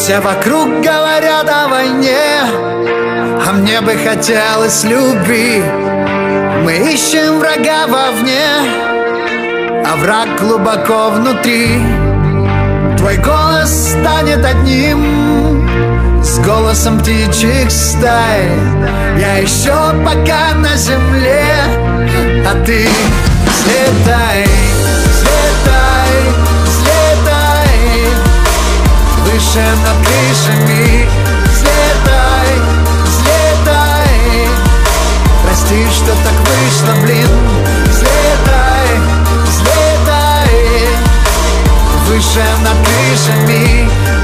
Все вокруг говорят о войне А мне бы хотелось любви. Мы ищем врага вовне А враг глубоко внутри. Твой голос станет одним С голосом птичьих стай. Я еще пока на земле А ты взлетай, Выше над крышами. Взлетай, взлетай. Прости, что так вышло, блин. Взлетай, взлетай. Выше над крышами